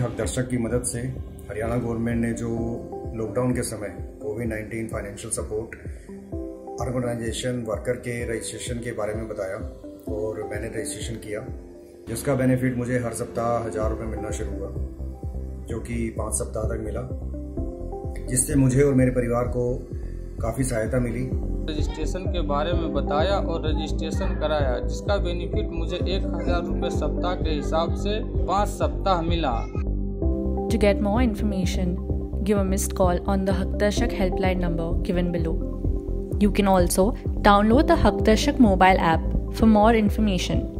हक दर्शक की मदद से हरियाणा गवर्नमेंट ने जो लॉकडाउन के समय covid 19 financial support organization worker के रजिस्ट्रेशन के बारे में बताया और मैंने रजिस्ट्रेशन किया, जिसका बेनिफिट मुझे हर सप्ताह हज़ार रुपये मिलना शुरू हुआ, जो कि पाँच सप्ताह तक मिला, जिससे मुझे और मेरे परिवार को काफ़ी सहायता मिली। रजिस्ट्रेशन के बारे में बताया और रजिस्ट्रेशन कराया, जिसका बेनिफिट मुझे एक हज़ार रुपये सप्ताह के हिसाब से पाँच सप्ताह मिला। To get more information, give a missed call on the Hakdarshak helpline number given below. You can also download the Hakdarshak mobile app for more information.